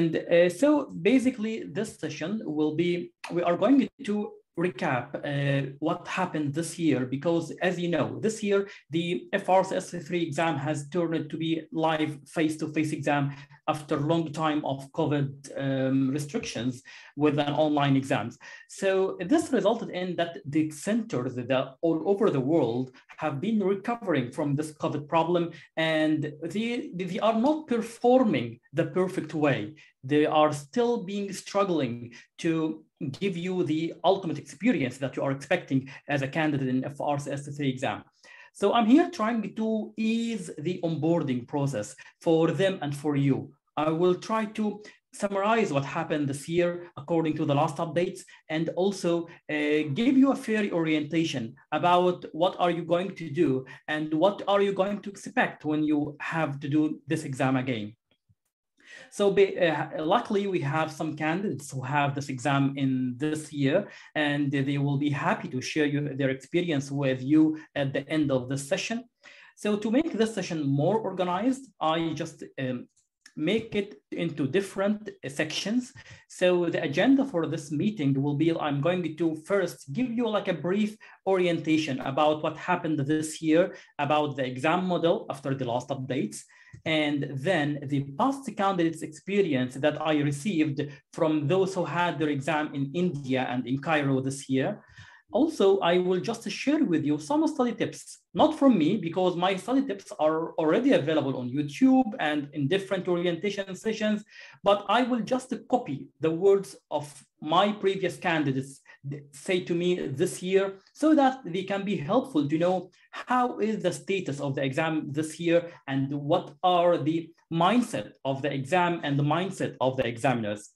And uh, so basically this session will be, we are going to recap uh, what happened this year because as you know this year the FRCS 3 exam has turned to be live face-to-face exam after a long time of COVID um, restrictions with an online exams. So this resulted in that the centers that all over the world have been recovering from this COVID problem and they, they are not performing the perfect way. They are still being struggling to give you the ultimate experience that you are expecting as a candidate in FRCS3 exam. So I'm here trying to ease the onboarding process for them and for you. I will try to summarize what happened this year according to the last updates and also uh, give you a fair orientation about what are you going to do and what are you going to expect when you have to do this exam again. So uh, luckily we have some candidates who have this exam in this year and they will be happy to share you, their experience with you at the end of the session. So to make this session more organized, I just um, make it into different sections. So the agenda for this meeting will be, I'm going to first give you like a brief orientation about what happened this year, about the exam model after the last updates, and then the past candidates experience that I received from those who had their exam in India and in Cairo this year. Also, I will just share with you some study tips, not from me, because my study tips are already available on YouTube and in different orientation sessions, but I will just copy the words of my previous candidates say to me this year so that they can be helpful to know how is the status of the exam this year and what are the mindset of the exam and the mindset of the examiners.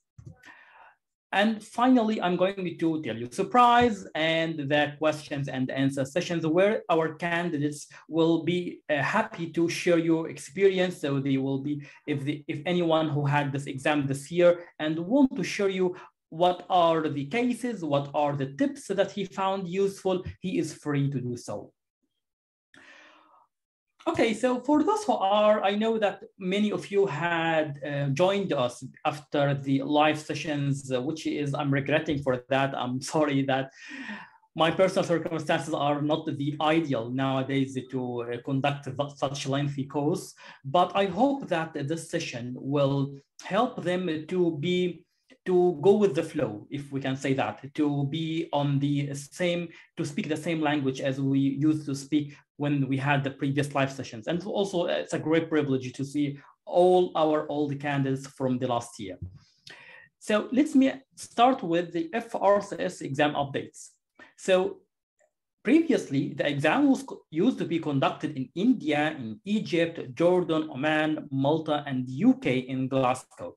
And finally, I'm going to tell you surprise and the questions and answer sessions where our candidates will be uh, happy to share your experience. So they will be, if, the, if anyone who had this exam this year and want to share you what are the cases, what are the tips that he found useful, he is free to do so. Okay, so for those who are, I know that many of you had uh, joined us after the live sessions, uh, which is, I'm regretting for that. I'm sorry that my personal circumstances are not the ideal nowadays to uh, conduct such lengthy course, but I hope that this session will help them to be to go with the flow, if we can say that, to be on the same, to speak the same language as we used to speak when we had the previous live sessions. And also it's a great privilege to see all our old candidates from the last year. So let me start with the FRCS exam updates. So previously, the exam was used to be conducted in India, in Egypt, Jordan, Oman, Malta, and UK in Glasgow.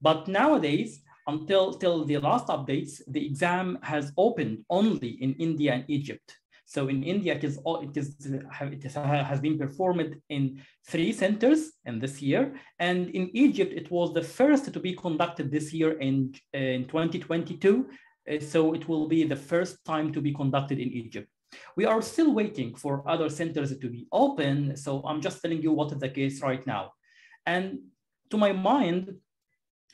But nowadays, until till the last updates, the exam has opened only in India and Egypt. So in India, it is it is it has been performed in three centers in this year, and in Egypt, it was the first to be conducted this year in in 2022. Uh, so it will be the first time to be conducted in Egypt. We are still waiting for other centers to be open. So I'm just telling you what is the case right now. And to my mind,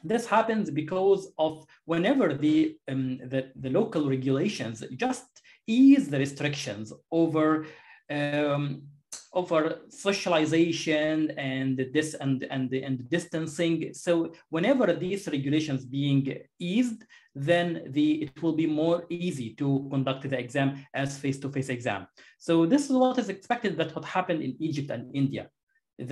this happens because of whenever the, um, the, the, local regulations just ease the restrictions over um, over socialization and this and and and distancing. So whenever these regulations being eased, then the it will be more easy to conduct the exam as face-to-face -face exam. So this is what is expected that what happened in Egypt and India,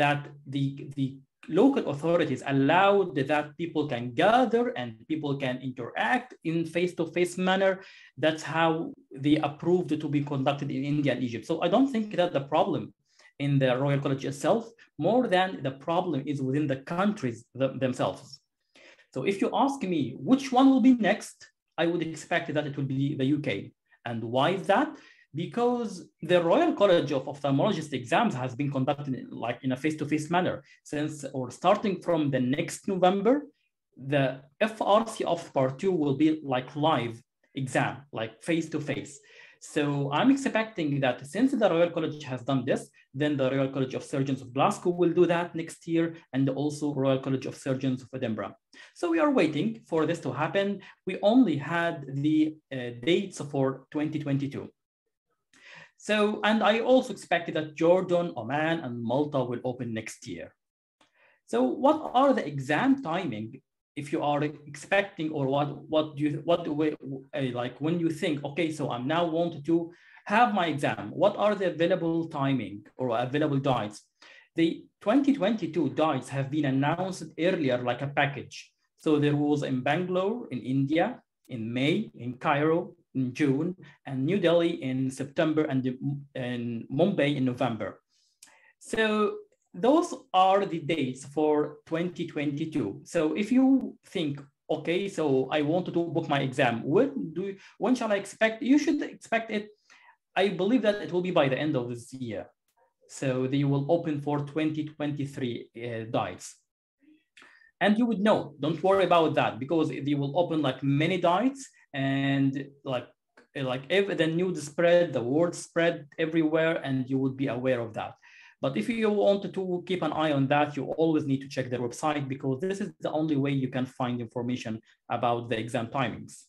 that the the local authorities allowed that people can gather and people can interact in face-to-face manner. That's how they approved to be conducted in India and Egypt. So I don't think that the problem in the Royal College itself, more than the problem is within the countries themselves. So if you ask me which one will be next, I would expect that it will be the UK. And why is that? Because the Royal College of Ophthalmologists exams has been conducted in, like in a face-to-face -face manner since or starting from the next November, the FRCOphth part two will be like live exam, like face-to-face. -face. So I'm expecting that since the Royal College has done this, Then the Royal College of Surgeons of Glasgow will do that next year, and also Royal College of Surgeons of Edinburgh. So we are waiting for this to happen. We only had the uh, dates for 2022. So, and I also expected that Jordan, Oman, and Malta will open next year. So what are the exam timing if you are expecting or what what do you what do we, uh, like when you think okay so i'm now wanted to have my exam what are the available timing or available dates the 2022 dates have been announced earlier like a package so there was in bangalore in india in may in cairo in june and new delhi in september and in mumbai in november so those are the dates for 2022. So if you think, okay, so I want to book my exam, when do when shall I expect? You should expect it. I believe that it will be by the end of this year. So they will open for 2023 uh. And you would know, don't worry about that because they will open like many dates and like eh, like if the news spread, the word spread everywhere, and you would be aware of that. But if you want to keep an eye on that, you always need to check their website because this is the only way you can find information about the exam timings.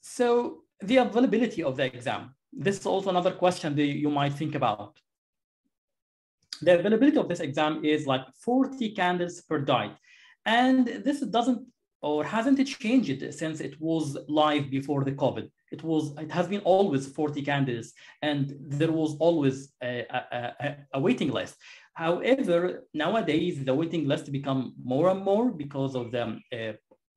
So the availability of the exam. This is also another question that you might think about. The availability of this exam is like 40 candidates per date. And this doesn't or hasn't it changed since it was live before the COVID? it was it has been always 40 candidates and there was always a, a, a, waiting list however nowadays the waiting list become more and more because of the uh,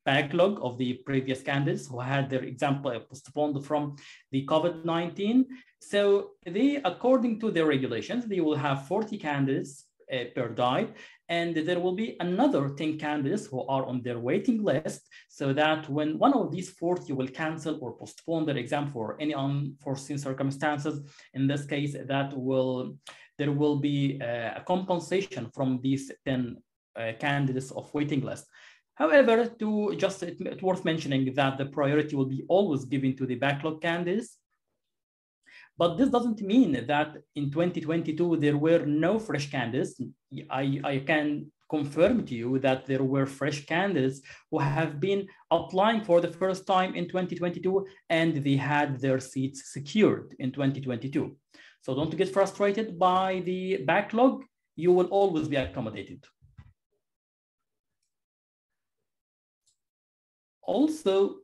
backlog of the previous candidates who had their exam postponed from the covid-19 so they according to the regulations they will have 40 candidates uh, per date and there will be another 10 candidates who are on their waiting list so that when one of these 40 will cancel or postpone their exam for any unforeseen circumstances, in this case, that will there will be uh, a compensation from these 10 uh, candidates of waiting list. However, to just it's worth mentioning that the priority will be always given to the backlog candidates but this doesn't mean that in 2022 there were no fresh candidates. I, I can confirm to you that there were fresh candidates who have been applying for the first time in 2022 and they had their seats secured in 2022. So don't get frustrated by the backlog. You will always be accommodated. Also,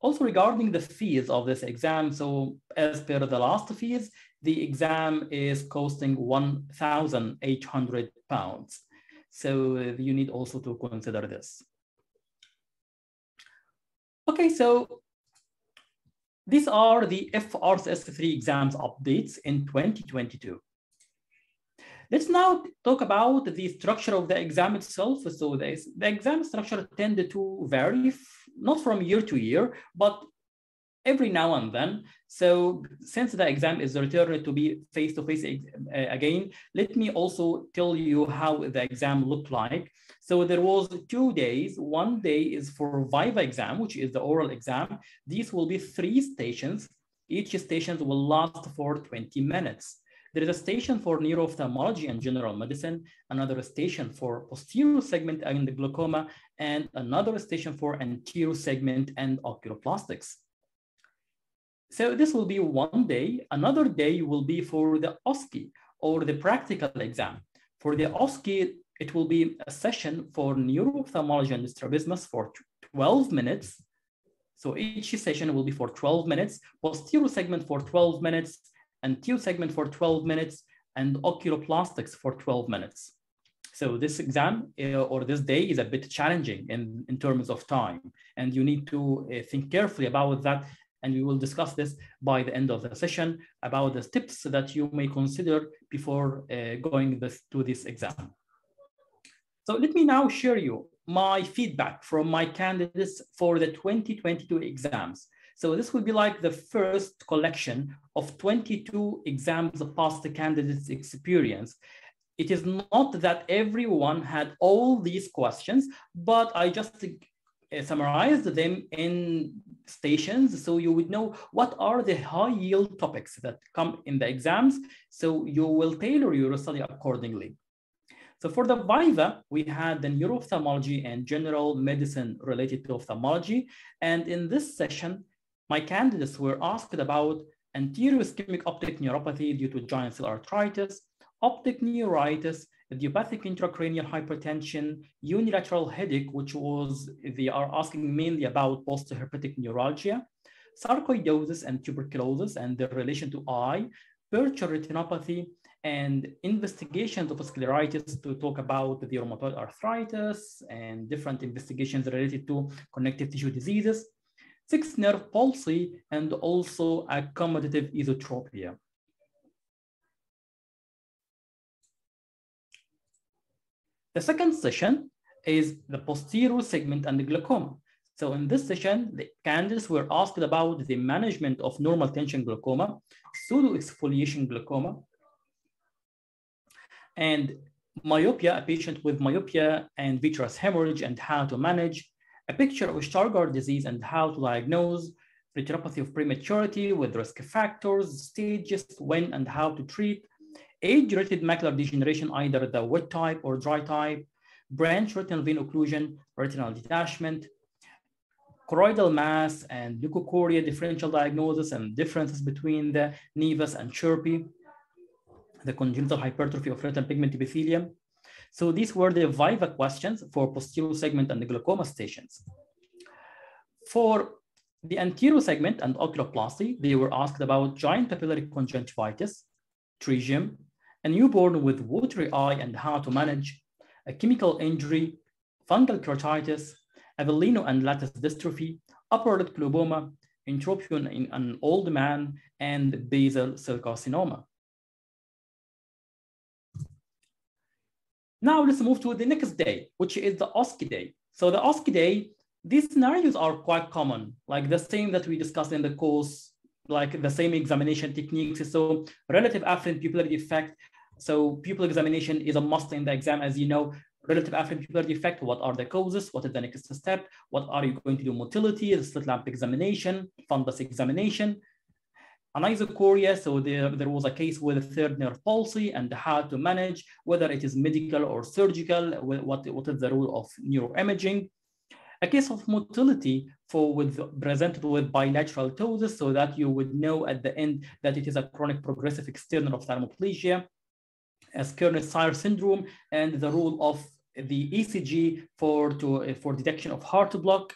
Also regarding the fees of this exam, so as per the last fees, the exam is costing 1,800 pounds. So uh, you need also to consider this. Okay, so these are the FRCS 3 exams updates in 2022. Let's now talk about the structure of the exam itself. So the, the exam structure tended to vary not from year to year, but every now and then. So since the exam is returned to be face-to-face -face uh, again, let me also tell you how the exam looked like. So there was two days. One day is for Viva exam, which is the oral exam. These will be three stations. Each station will last for 20 minutes. There is a station for neuro-ophthalmology and general medicine, another station for posterior segment and the glaucoma, and another station for anterior segment and oculoplastics. So this will be one day. Another day will be for the OSCE or the practical exam. For the OSCE, it will be a session for neuro-ophthalmology and strabismus for 12 minutes. So each session will be for 12 minutes, posterior segment for 12 minutes, anterior segment for 12 minutes, and oculoplastics for 12 minutes. So this exam uh, or this day is a bit challenging in, in terms of time, and you need to uh, think carefully about that. And we will discuss this by the end of the session about the tips that you may consider before uh, going this, to this exam. So let me now share you my feedback from my candidates for the 2022 exams. So this will be like the first collection of 22 exams of past the candidate's experience. It is not that everyone had all these questions, but I just uh, summarized them in stations so you would know what are the high yield topics that come in the exams so you will tailor your study accordingly so for the Viva, we had the neuroophthalmology and general medicine related to ophthalmology. And in this session, my candidates were asked about anterior ischemic optic neuropathy due to giant cell arteritis, optic neuritis, idiopathic intracranial hypertension, unilateral headache, which was, they are asking mainly about post-herpetic neuralgia, sarcoidosis and tuberculosis and their relation to eye, peripheral retinopathy, and investigations of scleritis to talk about the rheumatoid arthritis and different investigations related to connective tissue diseases, sixth nerve palsy, and also accommodative esotropia. The second session is the posterior segment and the glaucoma. So in this session, the candidates were asked about the management of normal tension glaucoma, pseudo-exfoliation glaucoma, and myopia, a patient with myopia and vitreous hemorrhage and how to manage, a picture of Stargardt disease and how to diagnose, retinopathy of prematurity with risk factors, stages, when and how to treat, age-related macular degeneration, either the wet type or dry type, branch retinal vein occlusion, retinal detachment, choroidal mass and leukocoria differential diagnosis and differences between the nevus and CHRPE, the congenital hypertrophy of retinal pigment epithelium. So these were the VIVA questions for posterior segment and the glaucoma stations. For the anterior segment and oculoplasty, they were asked about giant papillary conjunctivitis, pterygium, a newborn with watery eye and how to manage, a chemical injury, fungal keratitis, avellino and lattice dystrophy, upper lid coloboma, entropion in an old man, and basal cell carcinoma. Now let's move to the next day, which is the OSCE day. So the OSCE day, these scenarios are quite common, like the same that we discussed in the course, like the same examination techniques. So relative afferent pupillary defect. So pupil examination is a must in the exam, as you know, relative afferent pupillary defect, what are the causes, what is the next step, what are you going to do, motility, the slit lamp examination, fundus examination, anisocoria, so there, there was a case with third nerve palsy and how to manage, whether it is medical or surgical, what, what is the role of neuroimaging. A case of motility for with presented with bilateral ptosis so that you would know at the end that it is a chronic progressive external ophthalmoplegia, as Kearns-Sayre syndrome, and the role of the ECG for, to, for detection of heart block.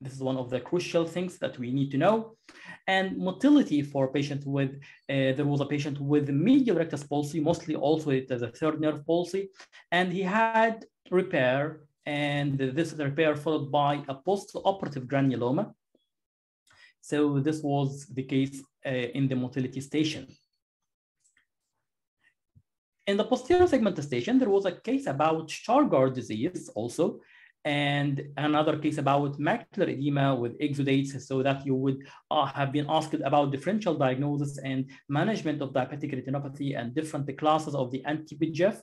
This is one of the crucial things that we need to know and motility for patients with, uh, there was a patient with medial rectus palsy, mostly also it as a third nerve palsy, and he had repair, and this repair followed by a post-operative granuloma. So this was the case uh, in the motility station. In the posterior segment station, there was a case about Stargardt disease also, and another case about macular edema with exudates so that you would uh, have been asked about differential diagnosis and management of diabetic retinopathy and different classes of the anti-VEGF.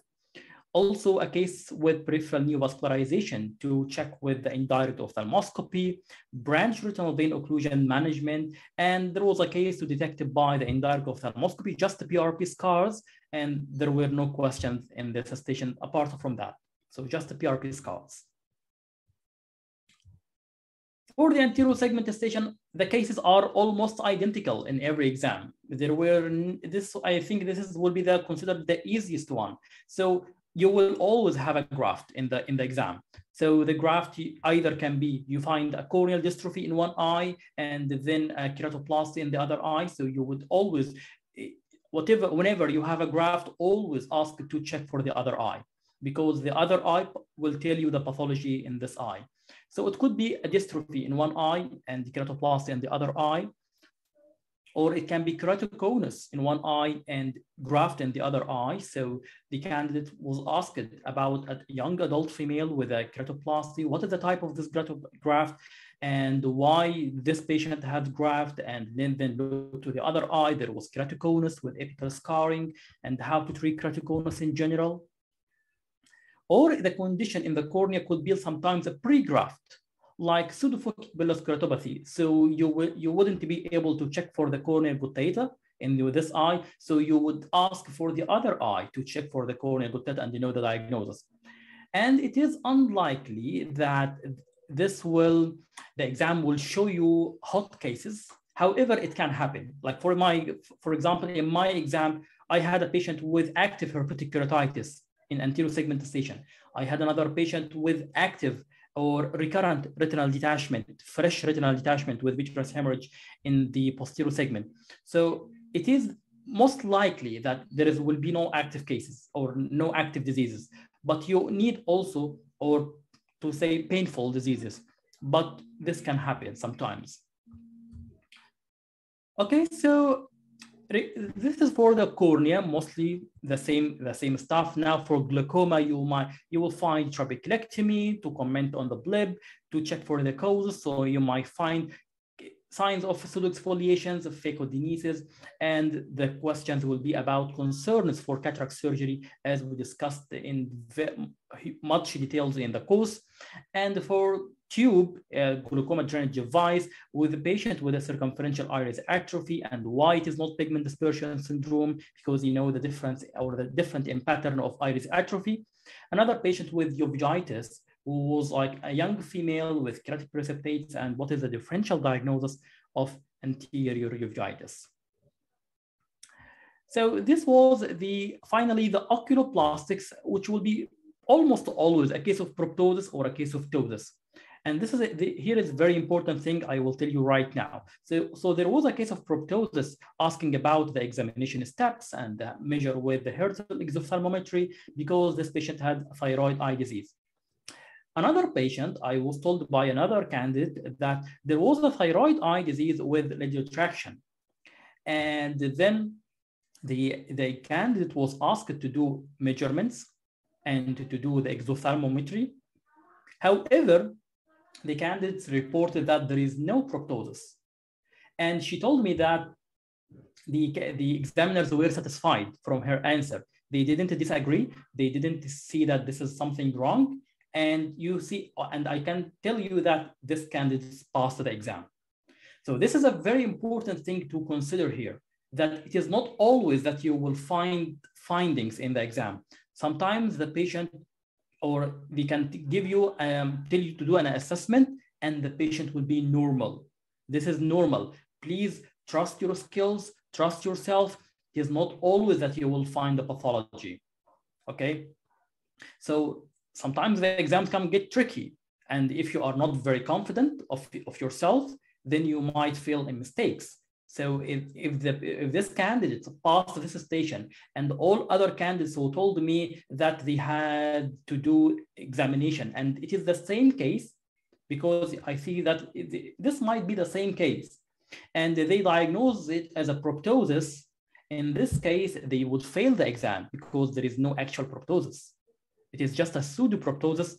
Also a case with peripheral neovascularization to check with the indirect ophthalmoscopy, branch retinal vein occlusion management, and there was a case to detect it by the indirect ophthalmoscopy, just the PRP scars, and there were no questions in this station apart from that. So just the PRP scars. For the anterior segment station, the cases are almost identical in every exam. There were this, I think this is, will be the considered the easiest one. So you will always have a graft in the in the exam. So the graft either can be you find a corneal dystrophy in one eye and then a keratoplasty in the other eye. So you would always, eh, whatever, whenever you have a graft, always ask to check for the other eye because the other eye will tell you the pathology in this eye. So it could be a dystrophy in one eye and keratoplasty in the other eye, or it can be keratoconus in one eye and graft in the other eye. So the candidate was asked about a young adult female with a keratoplasty. What is the type of this graft and why this patient had graft and then, then to the other eye, there was keratoconus with apical scarring and how to treat keratoconus in general or the condition in the cornea could be sometimes a pre-graft. Like pseudophakic bullous keratopathy. So you, you wouldn't be able to check for the corneal guttata in this eye. So you would ask for the other eye to check for the corneal guttata and you know the diagnosis. And it is unlikely that this will, the exam will show you hot cases. However, it can happen. Like for my, for example, in my exam, I had a patient with active herpetic keratitis in anterior segmentation. I had another patient with active or recurrent retinal detachment, fresh retinal detachment with vitreous hemorrhage in the posterior segment. So it is most likely that there is, will be no active cases or no active diseases, but you need also, or to say painful diseases, but this can happen sometimes. Okay, so this is for the cornea, mostly the same the same stuff. Now for glaucoma, you might you will find trabeculectomy to comment on the bleb to check for the causes. So you might find signs of pseudoexfoliations, of phacodonesis, and the questions will be about concerns for cataract surgery, as we discussed in much details in the course. And for tube uh, glaucoma drainage device with a patient with a circumferential iris atrophy and why it is not pigment dispersion syndrome because you know the difference or the different in pattern of iris atrophy. Another patient with uveitis who was like a young female with keratic precipitates and what is the differential diagnosis of anterior uveitis. So this was the finally the oculoplastics, which will be almost always a case of proptosis or a case of ptosis. And this is a, the, here is a very important thing I will tell you right now. So, so there was a case of proptosis asking about the examination steps and measure with the Hertel exophthalmometry because this patient had thyroid eye disease. Another patient, I was told by another candidate that there was a thyroid eye disease with traction. And then the, the candidate was asked to do measurements and to do the exophthalmometry. However, the candidates reported that there is no proptosis. And she told me that the, the examiners were satisfied from her answer. They didn't disagree. They didn't see that this is something wrong. And you see, and I can tell you that this candidate passed the exam. So this is a very important thing to consider here, that it is not always that you will find findings in the exam. Sometimes the patient or we can give you, um, tell you to do an assessment and the patient will be normal. This is normal. Please trust your skills, trust yourself. It is not always that you will find the pathology, okay? So sometimes the exams can get tricky. And if you are not very confident of, of yourself, then you might fail in mistakes. So if, if, the, if this candidate passed this station and all other candidates who told me that they had to do examination and it is the same case because I see that it, this might be the same case and they diagnose it as a proptosis, in this case, they would fail the exam because there is no actual proptosis. It is just a pseudoproptosis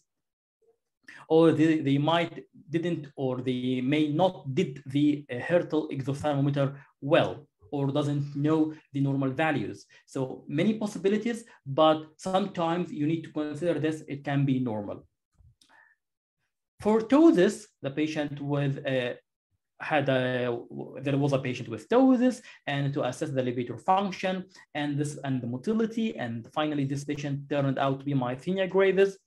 or they, they might didn't or they may not did the uh, Hertel exophthalmometer well or doesn't know the normal values. So many possibilities, but sometimes you need to consider this, it can be normal. For ptosis, the patient with uh, had a, there was a patient with ptosis and to assess the levator function and this and the motility. And finally, this patient turned out to be myasthenia gravis.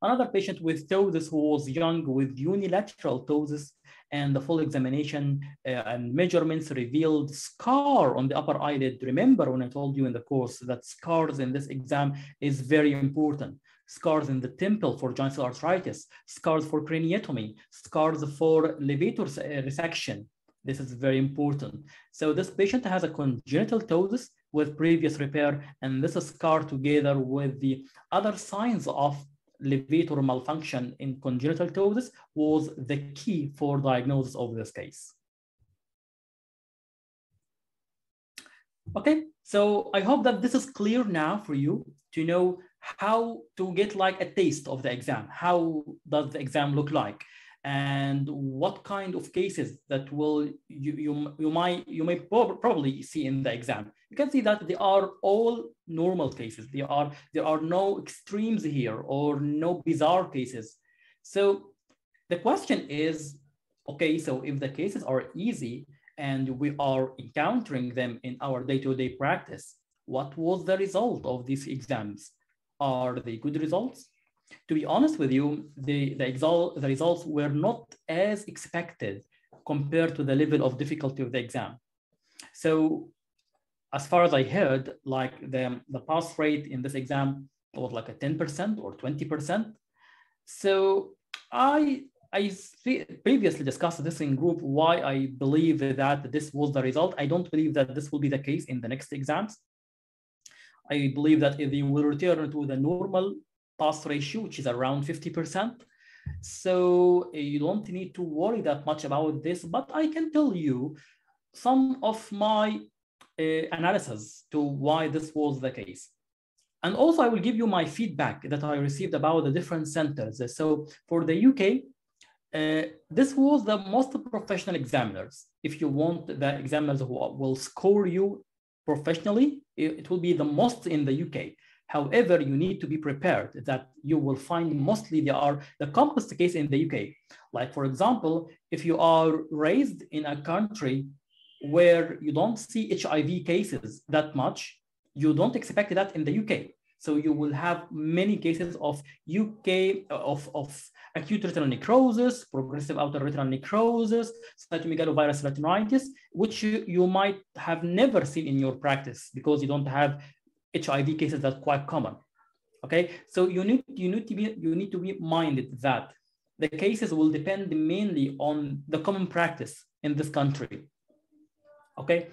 Another patient with ptosis who was young with unilateral ptosis and the full examination uh, and measurements revealed scar on the upper eyelid. Remember when I told you in the course that scars in this exam is very important. Scars in the temple for giant cell arteritis, scars for craniotomy, scars for levator uh, resection. This is very important. So this patient has a congenital ptosis with previous repair, and this is scar together with the other signs of levator malfunction in congenital ptosis was the key for diagnosis of this case. Okay, so I hope that this is clear now for you to know how to get like a taste of the exam. How does the exam look like? and what kind of cases that will you, you, you might you may probably see in the exam you can see that they are all normal cases there are there are no extremes here or no bizarre cases so The question is, okay, so if the cases are easy and we are encountering them in our day-to-day -day practice, what was the result of these exams? Are they good results? To be honest with you, the, the, the results were not as expected compared to the level of difficulty of the exam. So as far as I heard, like the, the pass rate in this exam was like a 10% or 20%. So I I previously discussed this in group why I believe that this was the result. I don't believe that this will be the case in the next exams. I believe that you will return to the normal pass ratio, which is around 50%, so you don't need to worry that much about this, but I can tell you some of my uh, analysis to why this was the case. And also I will give you my feedback that I received about the different centers. So for the UK, uh, this was the most professional examiners. If you want the examiners who will score you professionally, it, it will be the most in the UK. However, you need to be prepared that you will find mostly they are the commonest case in the UK. Like for example, if you are raised in a country where you don't see HIV cases that much, you don't expect that in the UK. So you will have many cases of UK, of, of acute retinal necrosis, progressive outer retinal necrosis, cytomegalovirus retinitis, which you, you might have never seen in your practice because you don't have HIV cases that are quite common. Okay, so you need you need to be you need to be minded that the cases will depend mainly on the common practice in this country. Okay.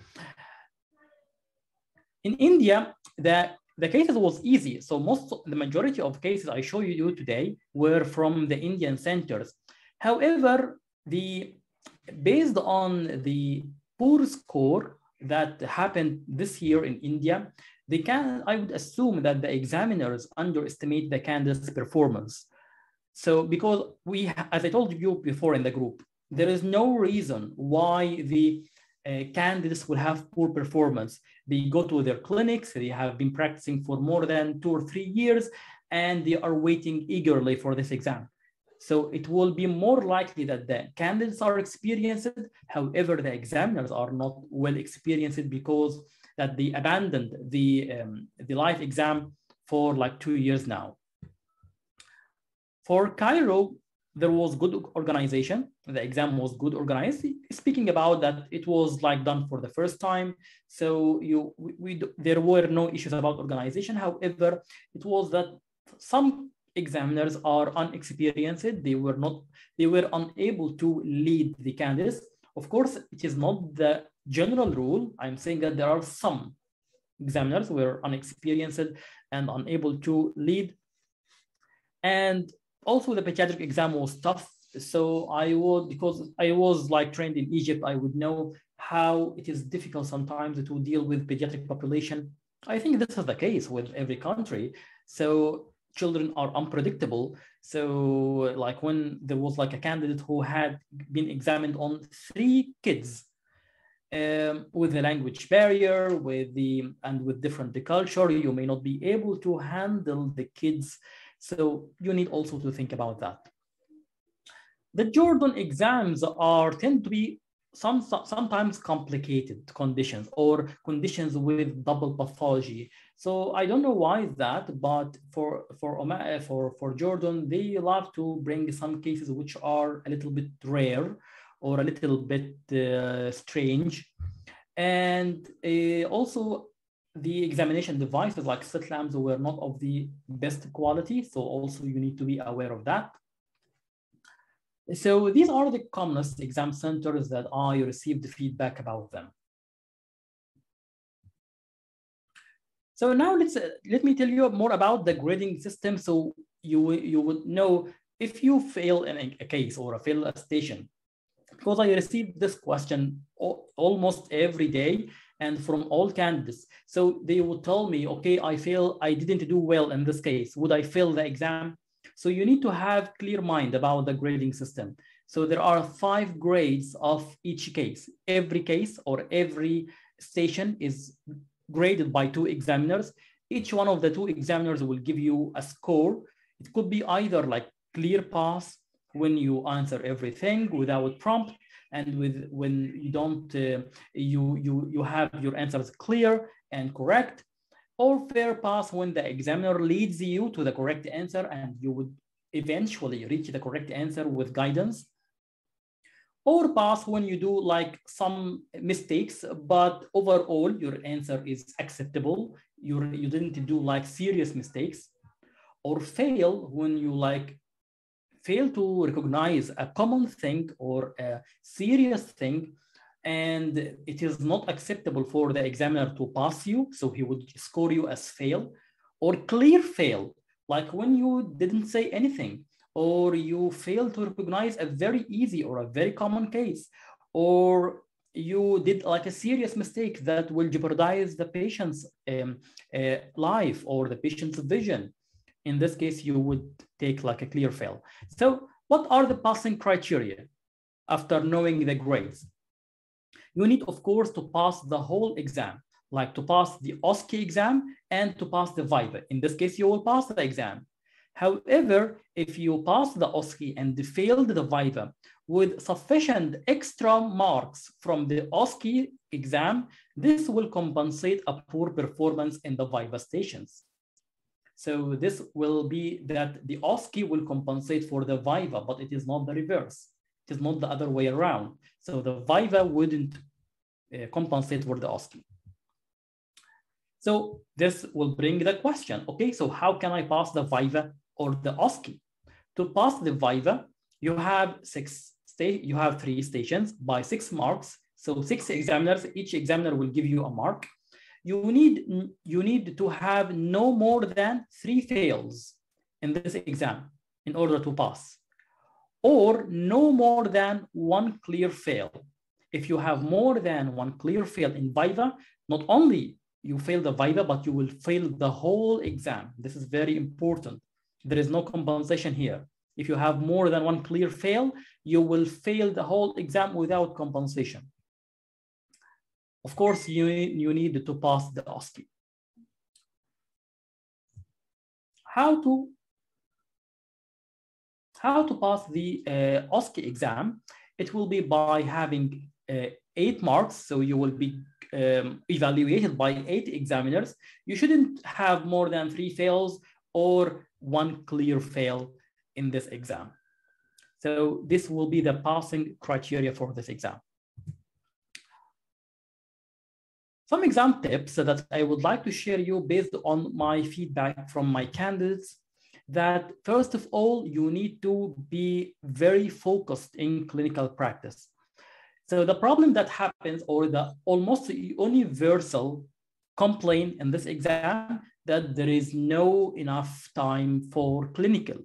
In India, the the cases was easy. So most, the majority of cases I show you today were from the Indian centers. However, the based on the poor score that happened this year in India, they can, I would assume that the examiners underestimate the candidate's performance. So because we, as I told you before in the group, there is no reason why the uh, candidates will have poor performance. They go to their clinics, they have been practicing for more than two or three years, and they are waiting eagerly for this exam. So it will be more likely that the candidates are experienced, however, the examiners are not well experienced because that they abandoned the, um, the life exam for like two years now. For Cairo, there was good organization. The exam was good organized. Speaking about that, it was like done for the first time. So you, we, we, there were no issues about organization. However, it was that some examiners are unexperienced. They were not, they were unable to lead the candidates. Of course, it is not the general rule. I'm saying that there are some examiners who were unexperienced and unable to lead. And also the pediatric exam was tough. So I would, because I was like trained in Egypt, I would know how it is difficult sometimes to deal with pediatric population. I think this is the case with every country. So children are unpredictable. So like when there was like a candidate who had been examined on three kids um, with the language barrier, with the and with different the culture, you may not be able to handle the kids so you need also to think about that. The Jordan exams are tend to be some, sometimes complicated conditions or conditions with double pathology. So I don't know why that, but for for for for Jordan, they love to bring some cases which are a little bit rare or a little bit uh, strange, and uh, also the examination devices like slit lamps were not of the best quality. So also you need to be aware of that. So these are the commonest exam centers that I received feedback about them. So now let's uh, let me tell you more about the grading system. So you you would know if you fail in a case or a fail a station, because I received this question almost every day and from all candidates. So they would tell me, okay, I feel I didn't do well in this case. Would I fail the exam? So you need to have clear mind about the grading system. So there are five grades of each case. Every case or every station is graded by two examiners. Each one of the two examiners will give you a score. It could be either like clear pass, when you answer everything without prompt and with when you don't uh, you you you have your answers clear and correct or fair pass when the examiner leads you to the correct answer and you would eventually reach the correct answer with guidance or pass when you do like some mistakes, but overall your answer is acceptable. You, you didn't do like serious mistakes or fail when you like fail to recognize a common thing or a serious thing and it is not acceptable for the examiner to pass you so he would score you as fail or clear fail like when you didn't say anything or you fail to recognize a very easy or a very common case, or you did like a serious mistake that will jeopardize the patient's um, uh, life or the patient's vision. In this case, you would take like a clear fail. So what are the passing criteria after knowing the grades? You need, of course, to pass the whole exam, like to pass the OSCE exam and to pass the VIVA. In this case, you will pass the exam. However, if you pass the OSCE and failed the VIVA with sufficient extra marks from the OSCE exam, this will compensate a poor performance in the VIVA stations. So this will be that the OSCE will compensate for the VIVA, but it is not the reverse. It is not the other way around. So the VIVA wouldn't uh, compensate for the OSCE. So this will bring the question, okay, so how can I pass the VIVA or the OSCE. To pass the Viva, you have six state, you have three stations by six marks. So six examiners, each examiner will give you a mark. You need, you need to have no more than three fails in this exam in order to pass, or no more than one clear fail. If you have more than one clear fail in Viva, not only you fail the Viva, but you will fail the whole exam. This is very important. There is no compensation here. If you have more than one clear fail, you will fail the whole exam without compensation. Of course, you, you need to pass the OSCE. How to, how to pass the uh, OSCE exam? It will be by having uh, eight marks. So you will be um, evaluated by eight examiners. You shouldn't have more than three fails or one clear fail in this exam. So this will be the passing criteria for this exam. Some exam tips that I would like to share you based on my feedback from my candidates that first of all, you need to be very focused in clinical practice. So the problem that happens or the almost universal complaint in this exam that there is no enough time for clinical,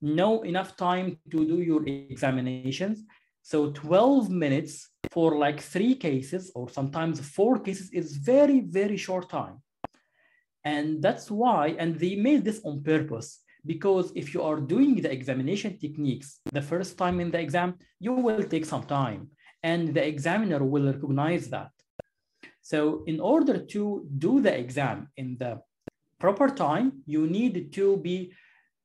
no enough time to do your examinations. So 12 minutes for like three cases or sometimes four cases is very, very short time. And that's why, and they made this on purpose because if you are doing the examination techniques the first time in the exam, you will take some time and the examiner will recognize that. So in order to do the exam in the proper time, you need to be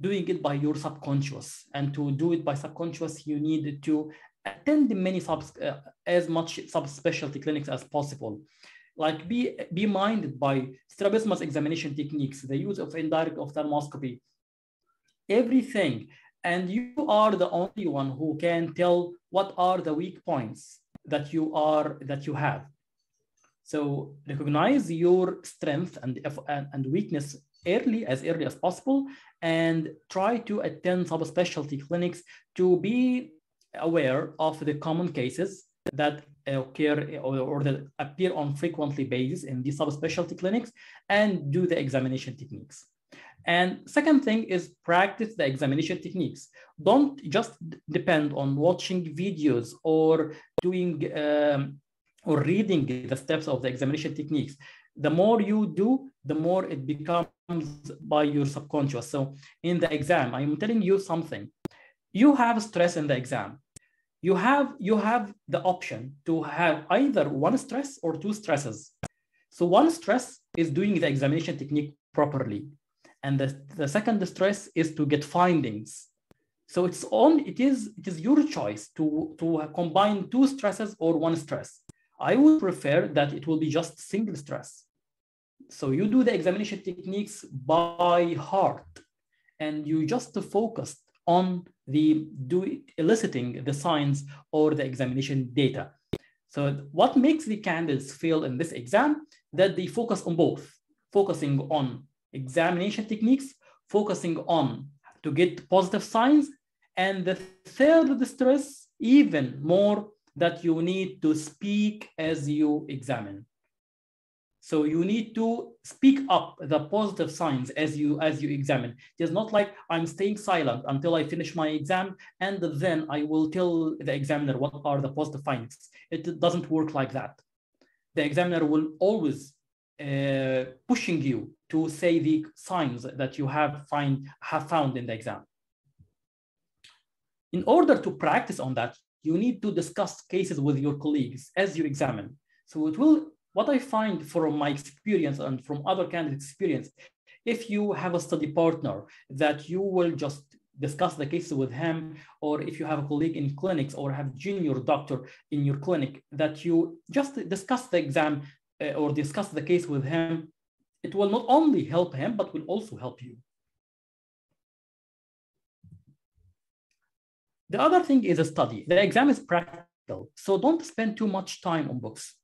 doing it by your subconscious. And to do it by subconscious, you need to attend many subs, uh, as much subspecialty clinics as possible. Like be, be minded by strabismus examination techniques, the use of indirect ophthalmoscopy, everything. And you are the only one who can tell what are the weak points that you are that you have. So recognize your strength and, and weakness early, as early as possible, and try to attend subspecialty clinics to be aware of the common cases that occur or, or that appear on frequently basis in these subspecialty clinics and do the examination techniques. And second thing is practice the examination techniques. Don't just depend on watching videos or doing um, or reading the steps of the examination techniques, the more you do, the more it becomes by your subconscious. So in the exam, I'm telling you something. You have stress in the exam. You have, you have the option to have either one stress or two stresses. So one stress is doing the examination technique properly. And the, the second stress is to get findings. So it's on, it is, it is your choice to, to combine two stresses or one stress. I would prefer that it will be just single stress. So you do the examination techniques by heart and you just focus on the do eliciting the signs or the examination data. So what makes the candidates fail in this exam that they focus on both, focusing on examination techniques, focusing on to get positive signs, and the third stress, even more that you need to speak as you examine. So you need to speak up the positive signs as you as you examine. It's not like I'm staying silent until I finish my exam and then I will tell the examiner what are the positive findings. It doesn't work like that. The examiner will always uh, pushing you to say the signs that you have find have found in the exam. In order to practice on that, you need to discuss cases with your colleagues as you examine. So it will what I find from my experience and from other candidates' experience, if you have a study partner that you will just discuss the case with him, or if you have a colleague in clinics or have junior doctor in your clinic, that you just discuss the exam uh, or discuss the case with him, it will not only help him, but will also help you. The other thing is a study. The exam is practical, so don't spend too much time on books.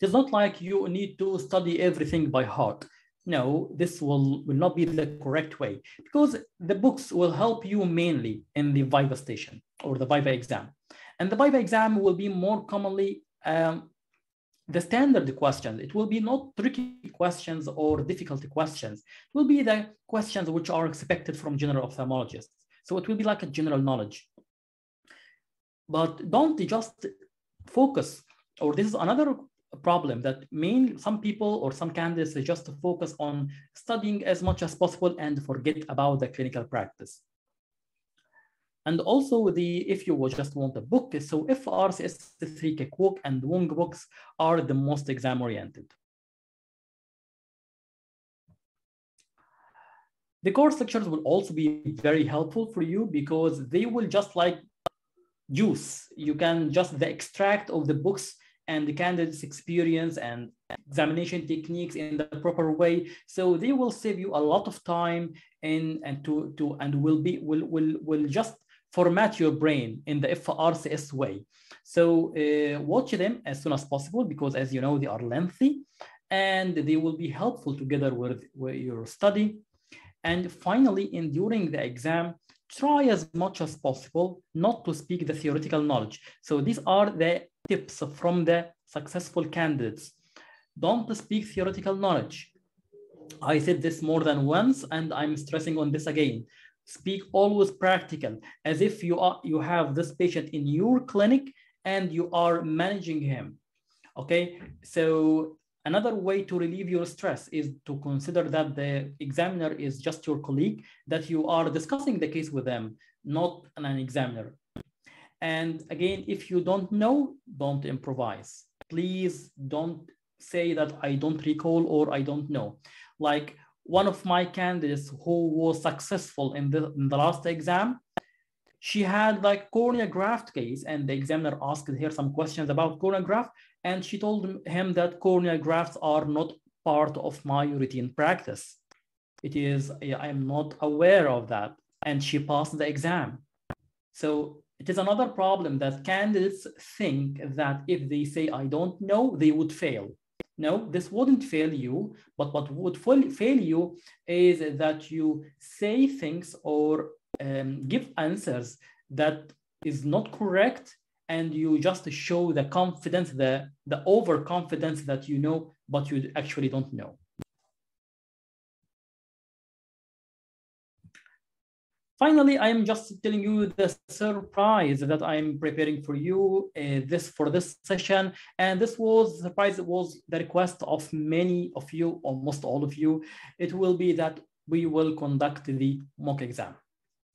It's not like you need to study everything by heart. No, this will, will not be the correct way because the books will help you mainly in the Viva station or the Viva exam. And the Viva exam will be more commonly um, the standard questions. It will be not tricky questions or difficult questions. It will be the questions which are expected from general ophthalmologists. So it will be like a general knowledge. But don't just focus, or this is another problem that main some people or some candidates just focus on studying as much as possible and forget about the clinical practice. And also the if you just want a book, so FRCS3 Cakewalk and Wong books are the most exam oriented. The course lectures will also be very helpful for you because they will just like juice. You can just the extract of the books and the candidate's experience and examination techniques in the proper way. So they will save you a lot of time in and to to and will be will will will just format your brain in the FRCS way. So uh, watch them as soon as possible because as you know they are lengthy and they will be helpful together with, with your study. And finally, in during the exam, try as much as possible not to speak the theoretical knowledge. So these are the tips from the successful candidates. Don't speak theoretical knowledge. I said this more than once, and I'm stressing on this again. Speak always practical, as if you are you have this patient in your clinic and you are managing him. Okay, so another way to relieve your stress is to consider that the examiner is just your colleague, that you are discussing the case with them, not an examiner. And again, if you don't know, don't improvise. Please don't say that I don't recall or I don't know. Like one of my candidates who was successful in the, in the last exam, she had like cornea graft case and the examiner asked her some questions about cornea graft and she told him that cornea grafts are not part of my routine practice. It is, I am not aware of that. And she passed the exam. So it is another problem that candidates think that if they say, I don't know, they would fail. No, this wouldn't fail you, but what would fail you is that you say things or um, give answers that is not correct and you just show the confidence, the, the overconfidence that you know, but you actually don't know. Finally, I am just telling you the surprise that I'm preparing for you uh, this for this session. And this was surprise was the request of many of you, almost all of you. It will be that we will conduct the mock exam.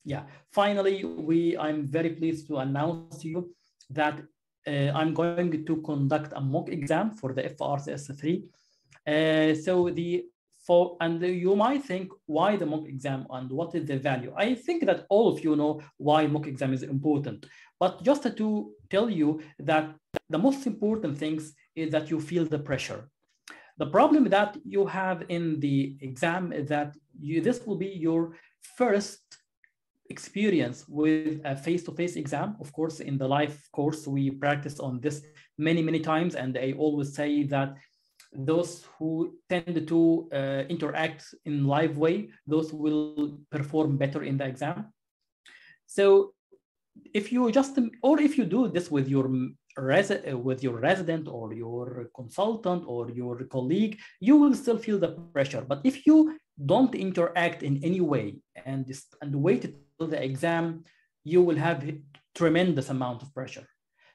Yeah, finally, we I'm very pleased to announce to you that uh, I'm going to conduct a mock exam for the FRCS3. Uh, so the for and you might think why the mock exam and what is the value? I think that all of you know why mock exam is important. But just to tell you that the most important things is that you feel the pressure. The problem that you have in the exam is that you this will be your first experience with a face-to-face exam. Of course in the live course we practice on this many many times and i always say that those who tend to uh, interact in live way, those will perform better in the exam. So if you just, or if you do this with your resi with your resident or your consultant or your colleague, you will still feel the pressure. But if you don't interact in any way and, and wait till the exam, you will have tremendous amount of pressure.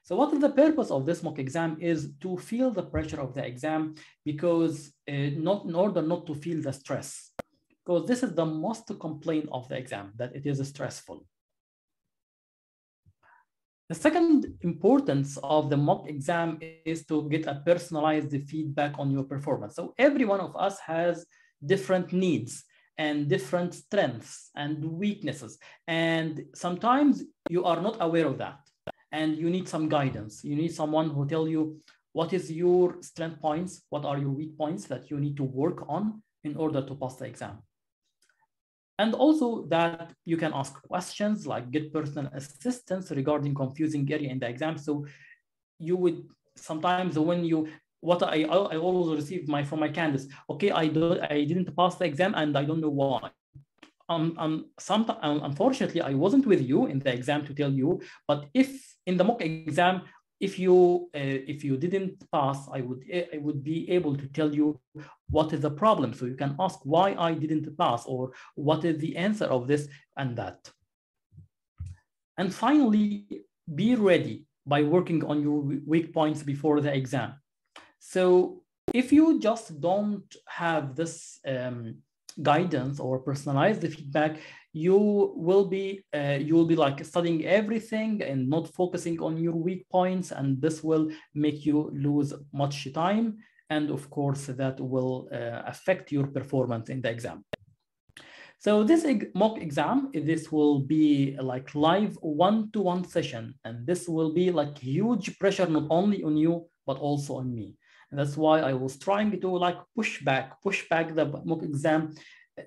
So what is the purpose of this mock exam is to feel the pressure of the exam because uh, not in order not to feel the stress because this is the most complaint of the exam that it is stressful. The second importance of the mock exam is to get a personalized feedback on your performance. So every one of us has different needs and different strengths and weaknesses. And sometimes you are not aware of that and you need some guidance. You need someone who tell you what is your strength points, what are your weak points that you need to work on in order to pass the exam. And also that you can ask questions like get personal assistance regarding confusing area in the exam. So you would sometimes when you what I I always receive my from my candidates. Okay, I do I didn't pass the exam and I don't know why um, um, some, um, unfortunately, I wasn't with you in the exam to tell you, but if in the mock exam, if you uh, if you didn't pass, I would I would be able to tell you what is the problem. So you can ask why I didn't pass or what is the answer of this and that. And finally, be ready by working on your weak points before the exam. So if you just don't have this um, guidance or personalized feedback, you will be uh, you will be like studying everything and not focusing on your weak points, and this will make you lose much time, and of course that will uh, affect your performance in the exam. So this mock exam, this will be like live one-to-one -one session, and this will be like huge pressure not only on you but also on me. And that's why I was trying to like push back, push back the mock exam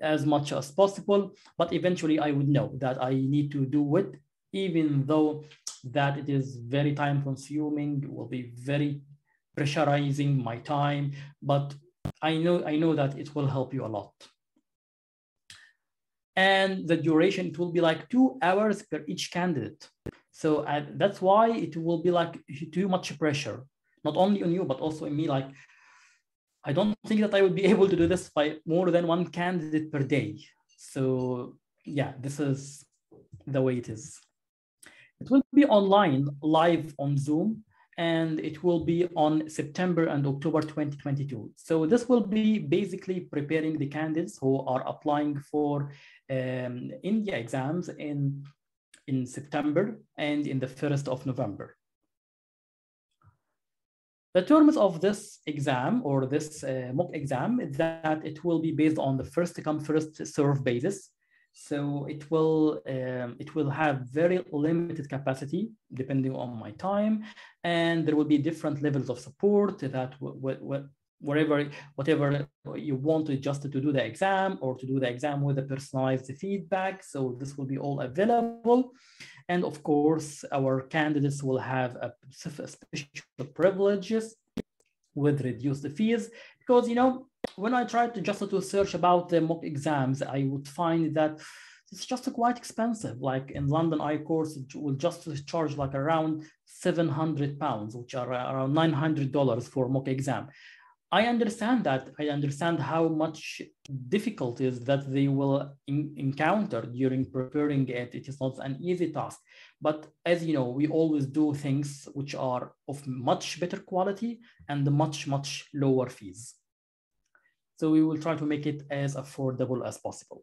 as much as possible. But eventually I would know that I need to do it, even though that it is very time consuming, will be very pressurizing my time. But I know, I know that it will help you a lot. And the duration, it will be like two hours per each candidate. So uh, that's why it will be like too much pressure not only on you, but also in me. Like, I don't think that I would be able to do this by more than one candidate per day. So yeah, this is the way it is. It will be online, live on Zoom, and it will be on September and October 2022. So this will be basically preparing the candidates who are applying for um, India exams in, in September and in the 1st of November. The terms of this exam or this uh, mock exam is that it will be based on the first come first serve basis. So it will um, it will have very limited capacity depending on my time, and there will be different levels of support that wherever whatever you want to just to do the exam or to do the exam with a personalized feedback. So this will be all available. And of course, our candidates will have a special privileges with reduced fees because, you know, when I tried to just to search about the mock exams, I would find that it's just quite expensive. Like in London I-Course, it will just charge like around 700 pounds, which are around $900 for mock exam. I understand that. I understand how much difficulties that they will in, encounter during preparing it. It is not an easy task. But as you know, we always do things which are of much better quality and much, much lower fees. So we will try to make it as affordable as possible.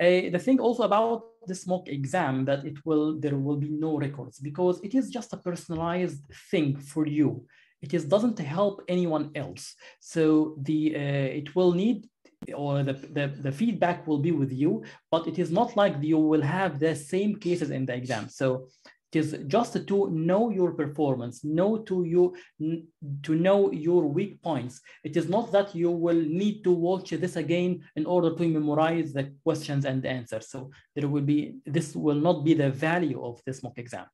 Uh, the thing also about this mock exam that it will there will be no records because it is just a personalized thing for you it is doesn't help anyone else. So the uh, it will need or the, the, the feedback will be with you, but it is not like you will have the same cases in the exam. So it is just to know your performance, know to you to know your weak points. It is not that you will need to watch this again in order to memorize the questions and the answers. So there will be this will not be the value of this mock exam.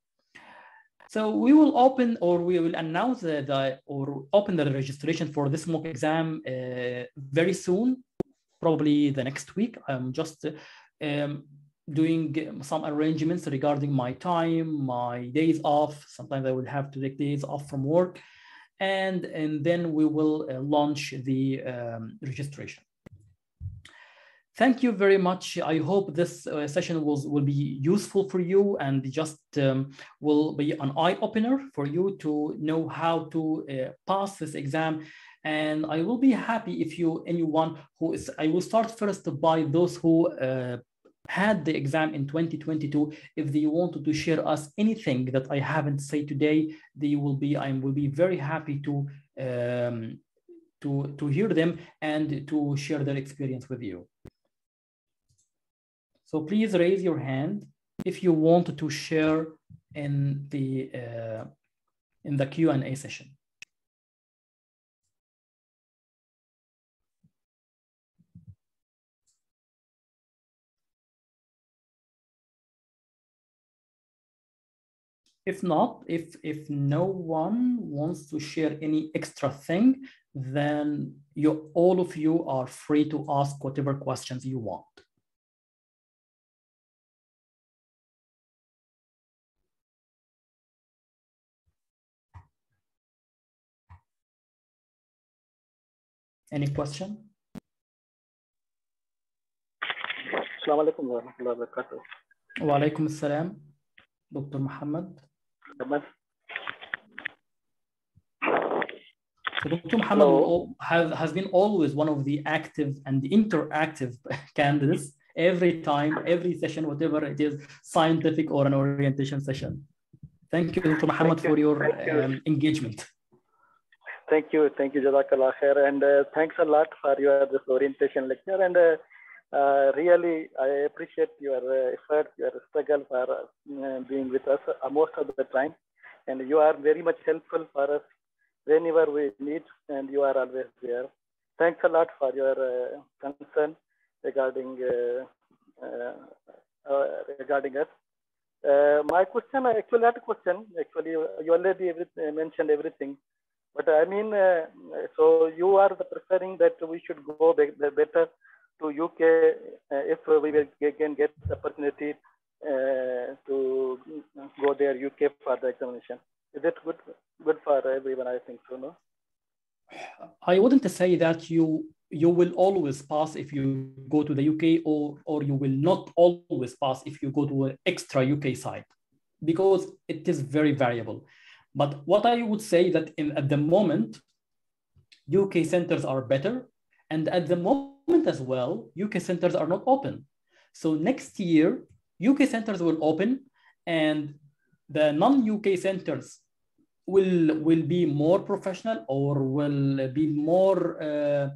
So we will open or we will announce the, the or open the registration for this mock exam uh, very soon, probably the next week. I'm just um, doing some arrangements regarding my time, my days off. Sometimes I will have to take days off from work. And, and then we will uh, launch the um, registration. Thank you very much. I hope this uh, session was, will be useful for you and just um, will be an eye opener for you to know how to uh, pass this exam. And I will be happy if you, anyone who is, I will start first by those who uh, had the exam in 2022 if they wanted to share us anything that i haven't said today they will be i will be very happy to um, to to hear them and to share their experience with you so please raise your hand if you want to share in the uh, in the Q&A session. If not, if, if no one wants to share any extra thing, then you, all of you are free to ask whatever questions you want. Any question? السلام عليكم ورحمة الله وبركاته. وعليكم السلام دكتور محمد. تمام. So Dr. Muhammad Hello. has, has been always one of the active and interactive candidates every time, every session, whatever it is, scientific or an orientation session. Thank you, Dr. Muhammad, you. for your Thank you. um, engagement. Thank you, thank you, Jazakallah khair, and uh, thanks a lot for your this orientation lecture. And uh, uh, really, I appreciate your uh, effort, your struggle for uh, being with us uh, most of the time, and you are very much helpful for us whenever we need, and you are always there. Thanks a lot for your concern regarding regarding us. My question, I actually had a question. Actually, you already every, mentioned everything. But I mean, uh, so you are preferring that we should go be better to UK uh, if we can get the opportunity uh, to go there UK for the examination. Is it good? Good for everyone, I think so. No. I wouldn't say that you you will always pass if you go to the UK or or you will not always pass if you go to an extra UK site because it is very variable. But what I would say that in at the moment, UK centers are better, and at the moment as well, UK centers are not open. So next year, UK centers will open, and the non-UK centers will will be more professional or will be more uh,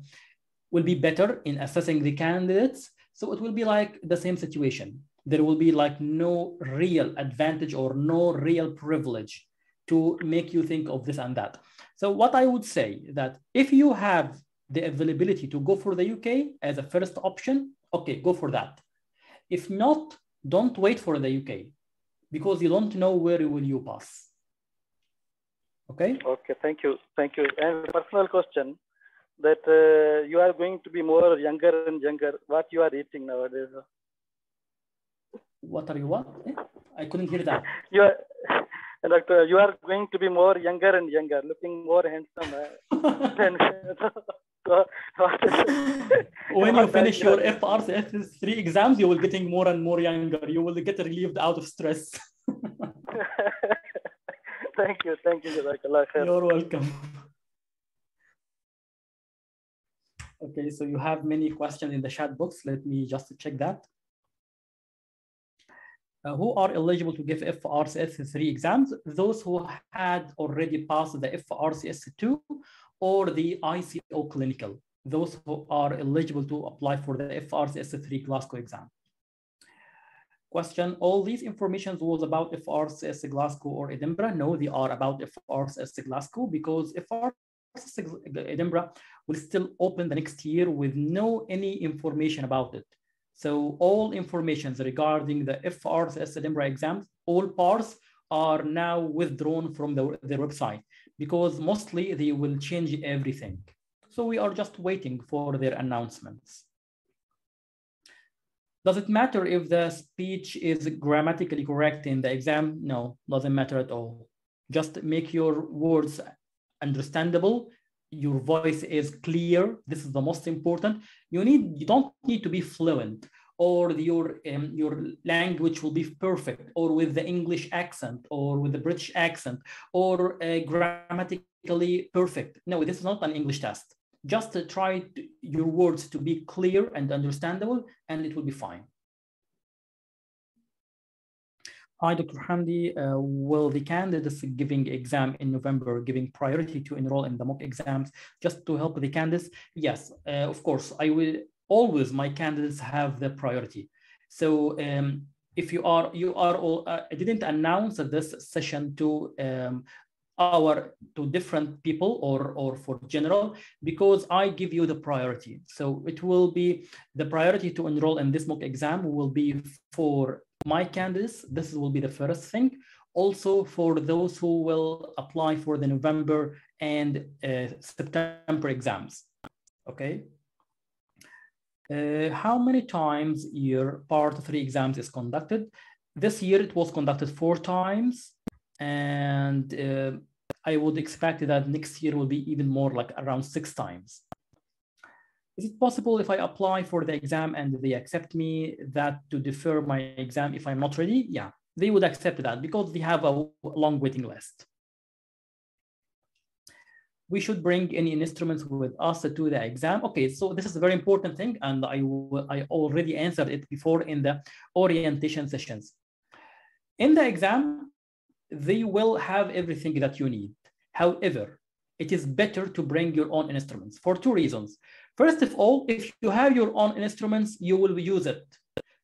will be better in assessing the candidates. So it will be like the same situation. There will be like no real advantage or no real privilege to make you think of this and that. So what I would say that if you have the availability to go for the UK as a first option, okay, go for that. If not, don't wait for the UK because you don't know where you will you pass. Okay. Okay. Thank you. Thank you. And personal question that uh, you are going to be more younger and younger. What you are eating nowadays? What are you what? Eh? I couldn't hear that. You are, doctor. You are going to be more younger and younger, looking more handsome. Uh, so, when you finish your FRCS three exams, you will getting more and more younger. You will get relieved out of stress. thank you, thank you, Jazakallah. You're welcome. Okay, so you have many questions in the chat box. Let me just check that. Uh, who are eligible to give FRCS 3 exams? Those who had already passed the FRCS 2 or the ICO clinical, those who are eligible to apply for the FRCS 3 Glasgow exam. Question, all these informations was about FRCS Glasgow or Edinburgh? No, they are about FRCS Glasgow because FRCS Edinburgh will still open the next year with no any information about it. So all informations regarding the FRCS Edinburgh exams, all parts are now withdrawn from the, website because mostly they will change everything. So we are just waiting for their announcements. Does it matter if the speech is grammatically correct in the exam? No, doesn't matter at all. Just make your words understandable your voice is clear. This is the most important. You need you don't need to be fluent or your um, your language will be perfect or with the English accent or with the British accent or uh, grammatically perfect. No, this is not an English test. Just uh, try to, your words to be clear and understandable and it will be fine. Hi, Dr. Hamdy. Uh, will the candidates giving exam in November giving priority to enroll in the mock exams just to help the candidates? Yes, uh, of course. I will always, my candidates have the priority. So um, if you are, you are all, uh, I didn't announce this session to um, our to different people or or for general because I give you the priority. So it will be the priority to enroll in this mock exam will be for my candidates, this will be the first thing. Also for those who will apply for the November and uh, September exams, okay? Uh, how many times your part three exams is conducted? This year it was conducted four times and uh, I would expect that next year will be even more like around six times. Is it possible if I apply for the exam and they accept me that to defer my exam if I'm not ready? Yeah, they would accept that because they have a long waiting list. We should bring any instruments with us to the exam. Okay, so this is a very important thing and I, I already answered it before in the orientation sessions. In the exam, they will have everything that you need. However, it is better to bring your own instruments for two reasons. First of all, if you have your own instruments, you will use it.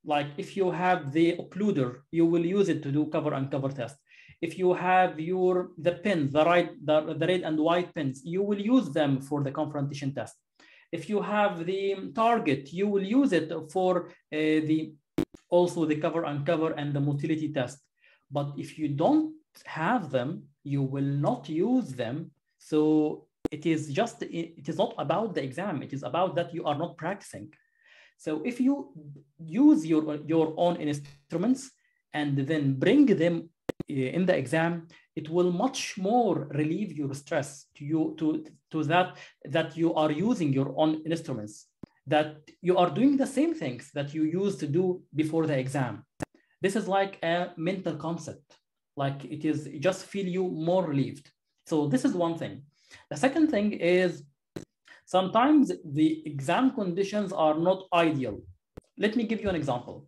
Like if you have the occluder, you will use it to do cover and cover test. If you have your the pins, the right, the, the red and white pins, you will use them for the confrontation test. If you have the target, you will use it for uh, the also the cover and cover and the motility test. But if you don't have them, you will not use them. So it is just it is not about the exam. It is about that you are not practicing. So if you use your your own instruments and then bring them eh, in the exam it will much more relieve your stress to you to to that that you are using your own instruments that you are doing the same things that you used to do before the exam. This is like a mental concept like it is just feel you more relieved. So this is one thing the second thing is sometimes the exam conditions are not ideal. Let me give you an example.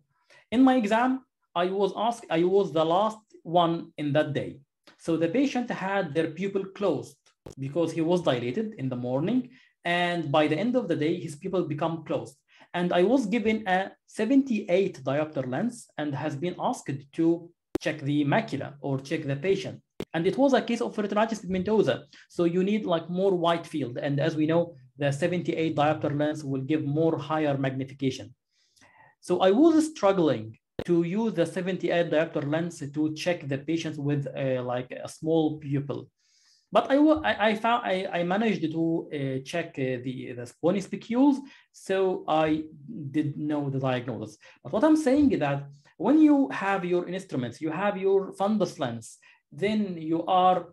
In my exam, I was asked, I was the last one in that day. So the patient had their pupil closed because he was dilated in the morning. And by the end of the day, his pupil become closed. And I was given a 78 diopter lens and has been asked to check the macula or check the patient. And it was a case of retinitis pigmentosa. So you need like more white field. And as we know, the 78 diopter lens will give more higher magnification. So I was struggling to use the 78 diopter lens to check the patients with a, like a small pupil. But I, I, found I, I managed to uh, check uh, the, the bony spicules, so I did know the diagnosis. But what I'm saying is that when you have your instruments, you have your fundus lens, then you are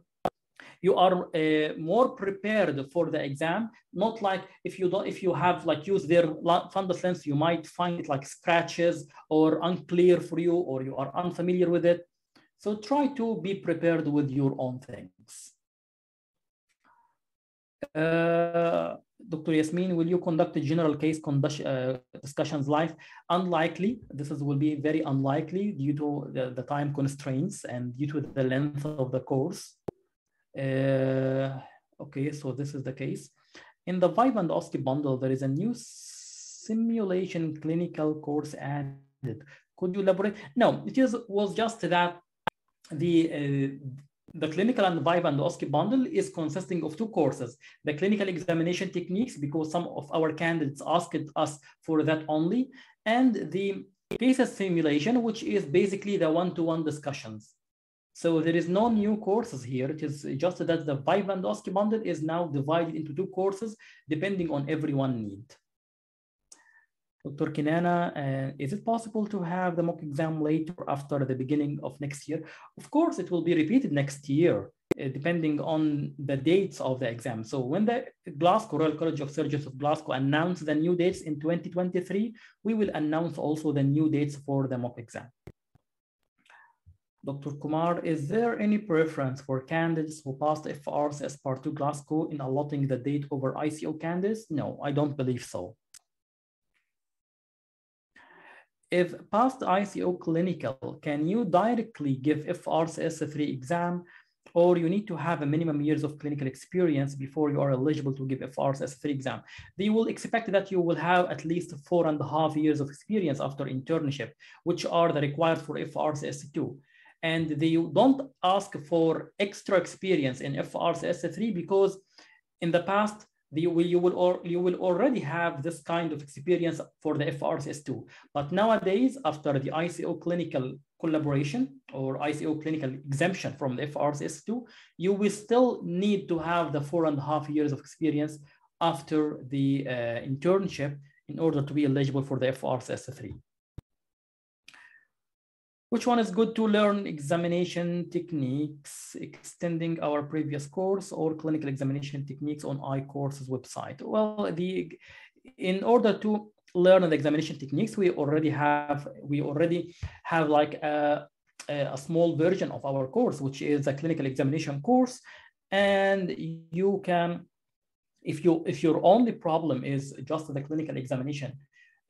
you are uh, more prepared for the exam. Not like if you don't if you have like used their fundus lens you might find it like scratches or unclear for you or you are unfamiliar with it. So try to be prepared with your own things uh, Dr. Yasmin, will you conduct a general case uh, discussions live? Unlikely. This is, will be very unlikely due to the, the time constraints and due to the length of the course. Uh, okay, so this is the case. In the Viva and OSCE bundle, there is a new simulation clinical course added. Could you elaborate? No, it is was just that the uh, the clinical and Viva and OSCE bundle is consisting of two courses, the clinical examination techniques, because some of our candidates asked us for that only, and the cases simulation, which is basically the one-to-one -one discussions. So there is no new courses here. It is just that the Viva and OSCE bundle is now divided into two courses, depending on everyone need. Dr. Kinana, uh, is it possible to have the mock exam later after the beginning of next year? Of course, it will be repeated next year, uh, depending on the dates of the exam. So when the Glasgow Royal College of Surgeons of Glasgow announce the new dates in 2023, we will announce also the new dates for the mock exam. Dr. Kumar, is there any preference for candidates who passed FRCS Part 2 Glasgow in allotting the date over ICO candidates? No, I don't believe so. If past ICO clinical, can you directly give FRCS3 exam or you need to have a minimum years of clinical experience before you are eligible to give FRCS3 exam. They will expect that you will have at least four and a half years of experience after internship, which are the required for FRCS2. And they don't ask for extra experience in FRCS3 because in the past, the, you, will or, you will already have this kind of experience for the FRCS2. But nowadays, after the ICO clinical collaboration or ICO clinical exemption from the FRCS2, you will still need to have the four and a half years of experience after the uh, internship in order to be eligible for the FRCS3. Which one is good to learn examination techniques, extending our previous course or clinical examination techniques on iCourses website? Well, the in order to learn the examination techniques, we already have we already have like a, a small version of our course, which is a clinical examination course, and you can if you if your only problem is just the clinical examination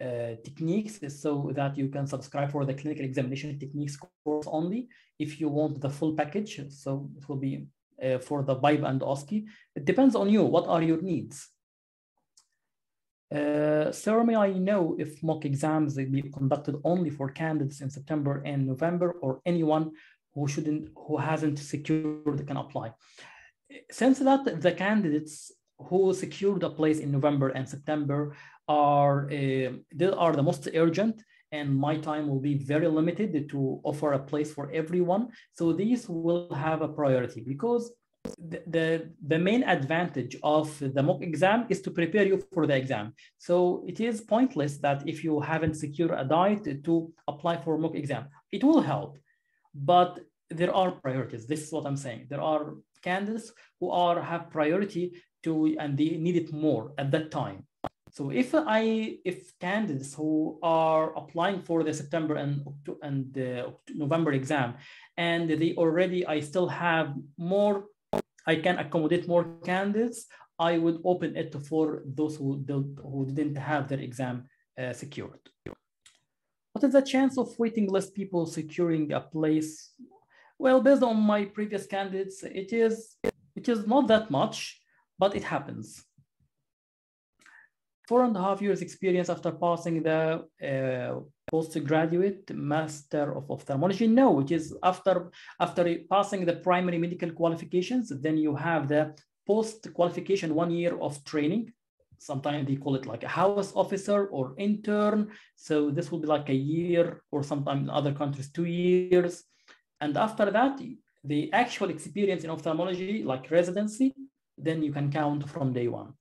uh, techniques so that you can subscribe for the clinical examination techniques course only if you want the full package. So it will be uh, for the Viva and OSCE. It depends on you. What are your needs? Uh, sir, may I know if mock exams will be conducted only for candidates in September and November or anyone who shouldn't, who hasn't secured can apply? Since that the candidates who secured a place in November and September are uh, they are the most urgent and my time will be very limited to offer a place for everyone. So these will have a priority because the, the, the, main advantage of the mock exam is to prepare you for the exam. So it is pointless that if you haven't secured a diet to apply for mock exam, it will help, but there are priorities. This is what I'm saying. There are candidates who are have priority to, and they need it more at that time. So if I, if candidates who are applying for the September and, and the November exam, and they already, I still have more, I can accommodate more candidates, I would open it for those who, who didn't have their exam uh, secured. What is the chance of waiting list people securing a place? Well, based on my previous candidates, it is, it is not that much, but it happens. Four and a half years experience after passing the uh, postgraduate master of ophthalmology. No it is after after passing the primary medical qualifications then you have the post qualification one year of training. Sometimes they call it like a house officer or intern. So this will be like a year or sometimes in other countries two years. And after that the actual experience in ophthalmology like residency then you can count from day one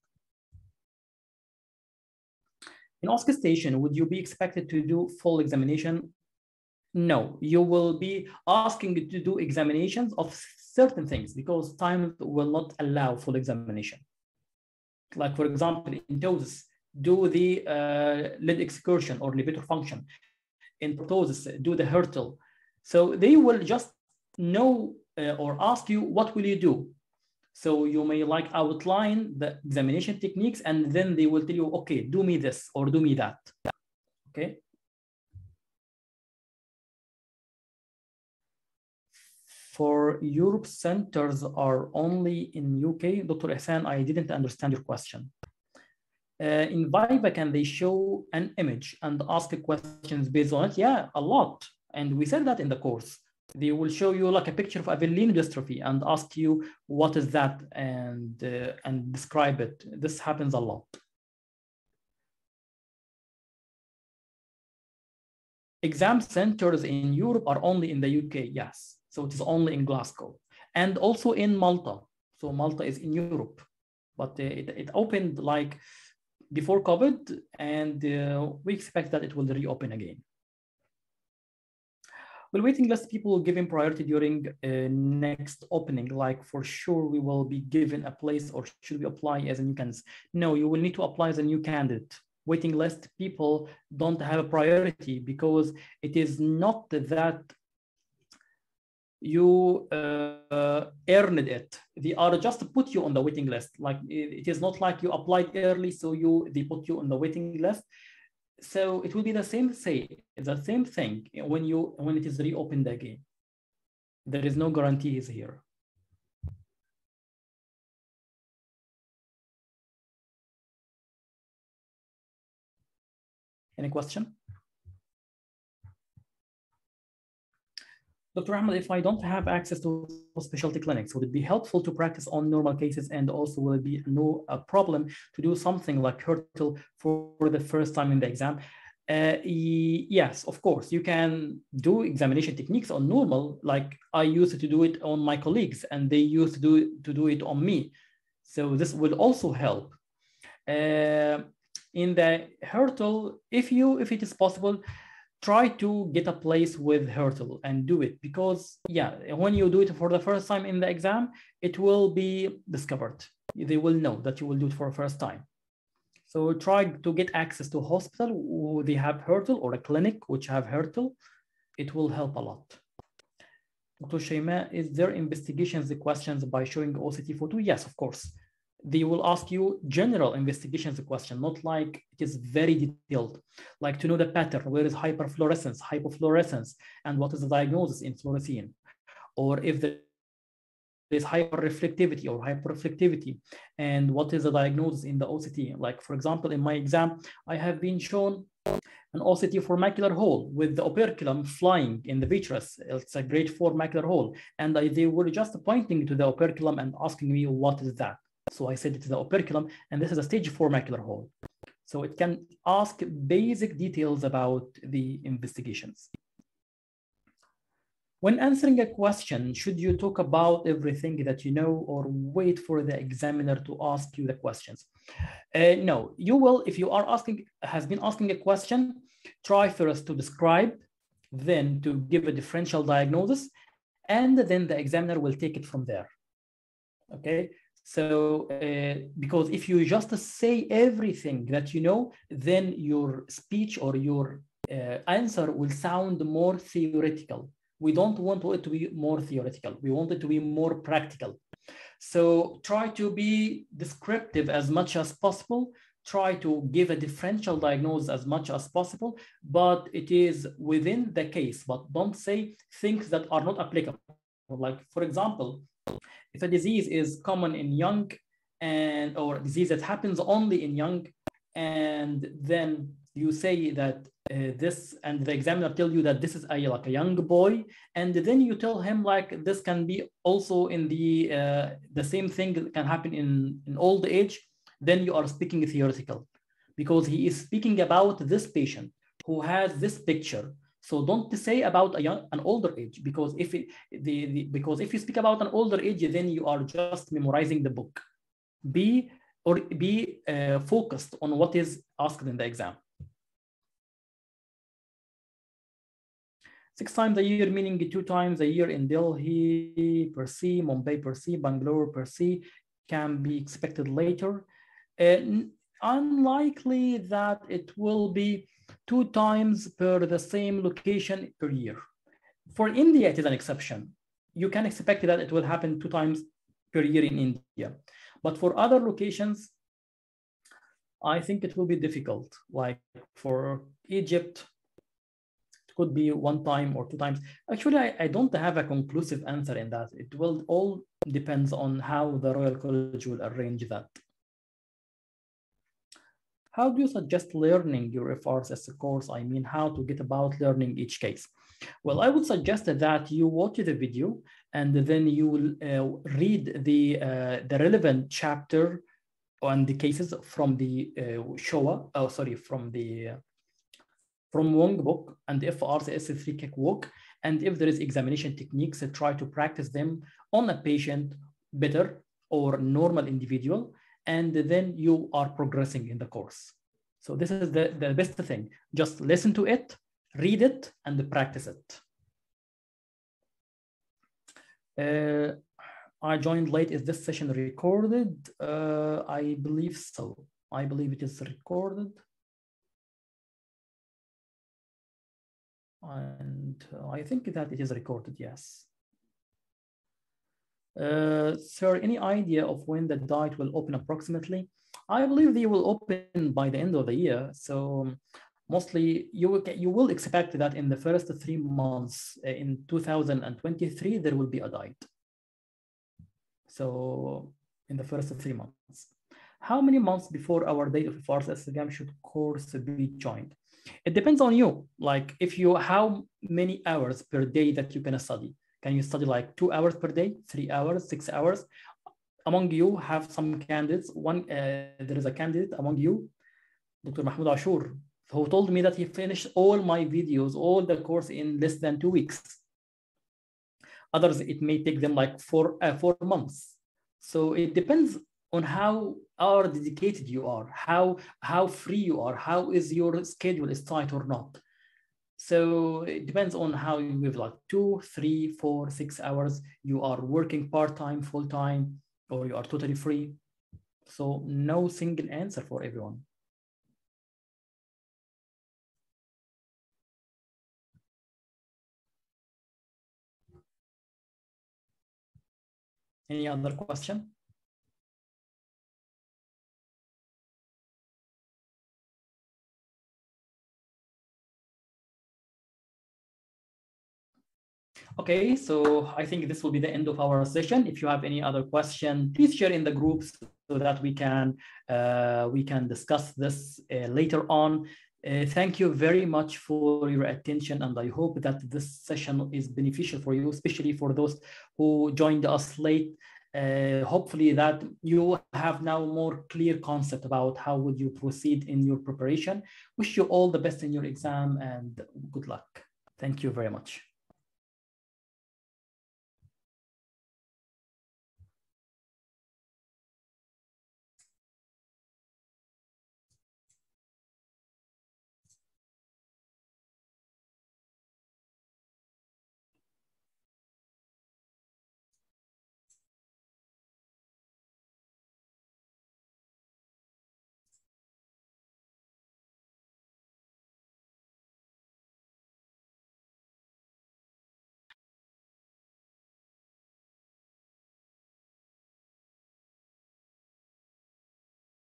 in OSCE station, would you be expected to do full examination? No, you will be asking to do examinations of certain things because time will not allow full examination. Like for example, in ptosis, do the uh, lid excursion or levator function. In ptosis, do the Hertel. So they will just know uh, or ask you, what will you do? So you may like outline the examination techniques and then they will tell you, okay, do me this or do me that. Okay. For Europe centers are only in UK. Dr. Ihsan, I didn't understand your question. Uh, in Viva, can they show an image and ask questions based on it? Yeah, a lot. And we said that in the course. They will show you like a picture of Avellino dystrophy and ask you what is that and, uh, and describe it. This happens a lot. Exam centers in Europe are only in the UK, yes. So it is only in Glasgow and also in Malta. So Malta is in Europe, but uh, it, it opened like before COVID and uh, we expect that it will reopen again. Will waiting list people given priority during uh, next opening? Like for sure we will be given a place or should we apply as a new candidate? No, you will need to apply as a new candidate waiting list people don't have a priority because it is not that you uh, earned it. They are just put you on the waiting list. Like it is not like you applied early, so you they put you on the waiting list. So it will be the same say the same thing when you when it is reopened again. There is no guarantees here. Any question? Dr. Ahmed, if I don't have access to specialty clinics, would it be helpful to practice on normal cases and also will it be no a problem to do something like Hertel for the first time in the exam? Uh, yes, of course, you can do examination techniques on normal, like I used to do it on my colleagues and they used to do, to do it on me. So this will also help. Uh, in the Hertel, if you, if it is possible, try to get a place with Hertel and do it because yeah, when you do it for the first time in the exam, it will be discovered. They will know that you will do it for the first time. So try to get access to hospital who they have Hertel or a clinic which have Hertel. It will help a lot. Dr. Shema, is there investigations the questions by showing OCT photo? Yes, of course they will ask you general investigations question, not like it is very detailed, like to know the pattern, where is hyperfluorescence, hypofluorescence, and what is the diagnosis in fluorescein, or if there is hyperreflectivity or hyperreflectivity, and what is the diagnosis in the OCT. Like for example, in my exam, I have been shown an OCT for macular hole with the operculum flying in the vitreous. It's a grade four macular hole. And I, they were just pointing to the operculum and asking me, what is that? So I said it is the operculum, and this is a stage four macular hole. So it can ask basic details about the investigations. When answering a question, should you talk about everything that you know or wait for the examiner to ask you the questions? Uh, no, you will, if you are asking, has been asking a question, try first to describe, then to give a differential diagnosis, and then the examiner will take it from there. Okay, so, uh, because if you just say everything that you know, then your speech or your uh, answer will sound more theoretical. We don't want it to be more theoretical. We want it to be more practical. So try to be descriptive as much as possible. Try to give a differential diagnosis as much as possible, but it is within the case, but don't say things that are not applicable. Like, for example, if a disease is common in young and or disease that happens only in young and then you say that uh, this and the examiner tell you that this is a like a young boy and then you tell him like this can be also in the uh, the same thing can happen in in old age then you are speaking theoretical. Because he is speaking about this patient who has this picture so don't say about a young, an older age because if it, the, the because if you speak about an older age, then you are just memorizing the book. Be or be uh, focused on what is asked in the exam. Six times a year, meaning two times a year in Delhi per se, Mumbai per se, Bangalore per se, can be expected later. Uh, unlikely that it will be two times per the same location per year. For India, it is an exception. You can expect that it will happen two times per year in India. But for other locations, I think it will be difficult. Like for Egypt, it could be one time or two times. Actually, I, I don't have a conclusive answer in that. It will all depends on how the Royal College will arrange that. How do you suggest learning your FRCS course? I mean, how to get about learning each case? Well, I would suggest that you watch the video and then you will uh, read the, uh, the relevant chapter on the cases from the uh, Showa, oh, sorry, from the from Wong book and the FRCS 3 cakewalk. And if there is examination techniques, try to practice them on a patient better or normal individual. And then you are progressing in the course. So this is the, the best thing. Just listen to it, read it, and practice it. Uh, I joined late. Is this session recorded? Uh, I believe so. I believe it is recorded. And I think that it is recorded, yes. Uh, sir, any idea of when the diet will open approximately? I believe they will open by the end of the year. So mostly you will, you will expect that in the first three months uh, in 2023, there will be a diet. So in the first three months. How many months before our date of first exam should course be joined? It depends on you. Like if you, how many hours per day that you can study? Can you study like two hours per day, three hours, six hours? Among you have some candidates. One, uh, there is a candidate among you, Dr. Mahmoud Ashur, who told me that he finished all my videos, all the course in less than two weeks. Others, it may take them like four, uh, four months. So it depends on how are dedicated you are, how, how free you are, how is your schedule is tight or not. So it depends on how you live like two, three, four, six hours. You are working part-time, full-time, or you are totally free. So no single answer for everyone. Any other question? Okay, so I think this will be the end of our session. If you have any other question, please share in the groups so that we can uh, we can discuss this uh, later on. Uh, thank you very much for your attention, and I hope that this session is beneficial for you, especially for those who joined us late. Uh, hopefully that you have now more clear concept about how would you proceed in your preparation. Wish you all the best in your exam and good luck. Thank you very much.